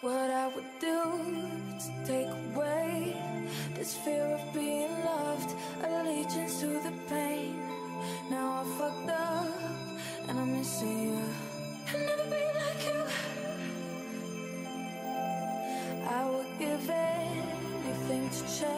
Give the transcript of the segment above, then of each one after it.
What I would do to take away this fear of being loved, allegiance to the pain. Now I fucked up and I'm missing you. I'll never be like you. I would give anything to change.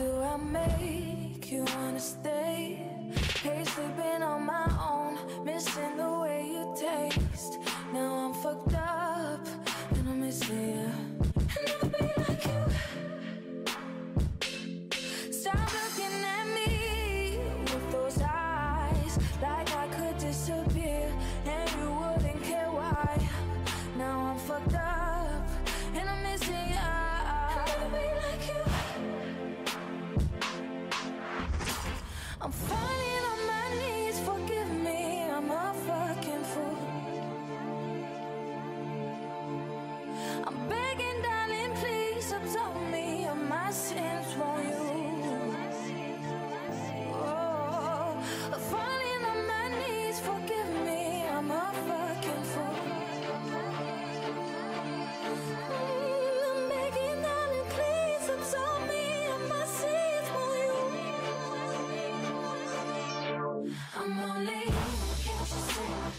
do I make you wanna stay? Hate sleeping on my own, missing the way you taste. Now I'm fucked up, and I'm missing you. I'll be like you. Stop looking at me with those eyes.